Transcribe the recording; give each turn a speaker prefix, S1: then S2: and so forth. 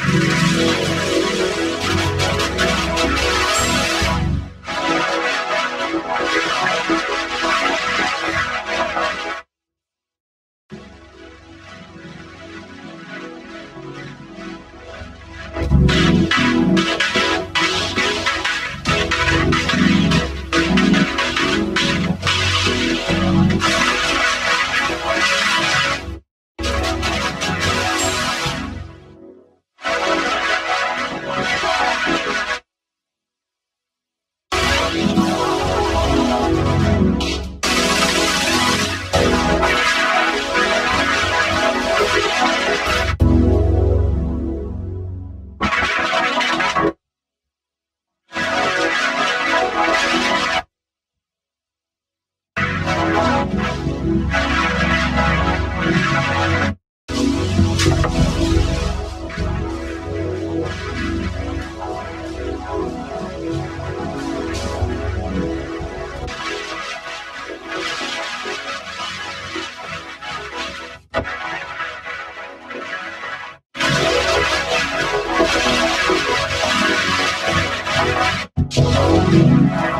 S1: やった
S2: Música